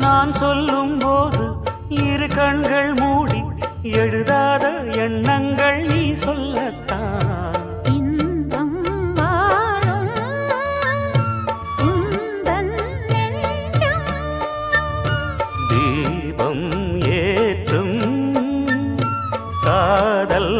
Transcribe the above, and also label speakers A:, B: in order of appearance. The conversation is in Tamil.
A: நான் சொல்லும் போது இரு கண்கள் மூடி எழுதாத எண்ணங்கள் நீ சொல்லத்தான்.
B: தீபம் ஏற்றும்
A: காதல்